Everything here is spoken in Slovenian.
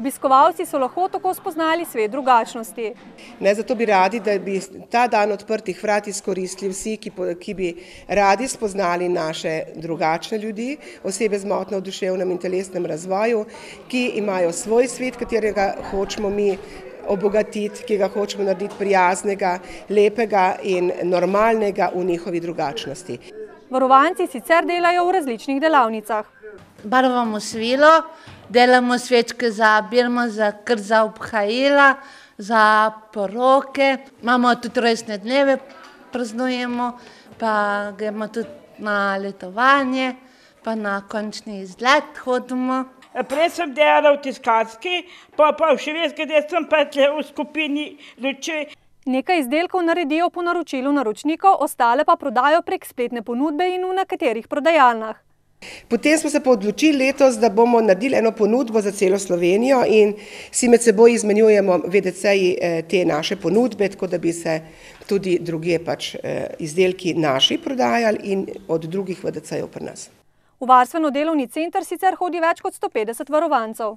Obiskovalci so lahko tako spoznali svet drugačnosti. Ne, zato bi radi, da bi ta dan odprtih vrat izkoristili vsi, ki, ki bi radi spoznali naše drugačne ljudi, osebe z motnjo v duševnem in telesnem razvoju, ki imajo svoj svet, katerega hočemo mi obogatiti, ki ga hočemo narediti prijaznega, lepega in normalnega v njihovi drugačnosti. Varovanci sicer delajo v različnih delavnicah. Barvamo svilo, delamo svečke za birmo, za kar za obhajila, za poroke. Imamo tudi rojstne dneve, praznujemo, pa gremo tudi na letovanje, pa na končni izlet hodimo. Prej sem delala v tiskarski, pa pa v švedski del sem pa tle v skupini Luči. Nekaj izdelkov naredijo po naročilu naročnikov, ostale pa prodajo prek spletne ponudbe in v nekaterih prodajalnah. Potem smo se pa odločili letos, da bomo naredili eno ponudbo za celo Slovenijo in si med seboj izmenjujemo VDC-ji te naše ponudbe, tako da bi se tudi druge pač izdelki naši prodajali in od drugih VDC-jev pri nas. V varstveno-delovni center sicer hodi več kot sto petdeset varovancev.